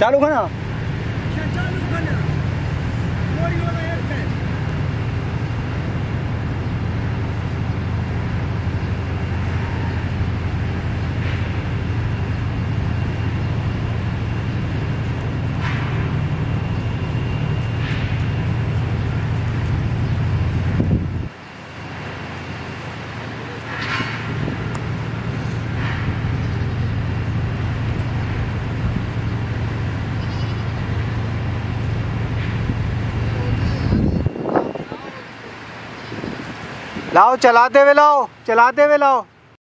चालू खाना? चालू करना लाओ चलाते हुए लाओ चलाते हुए लाओ।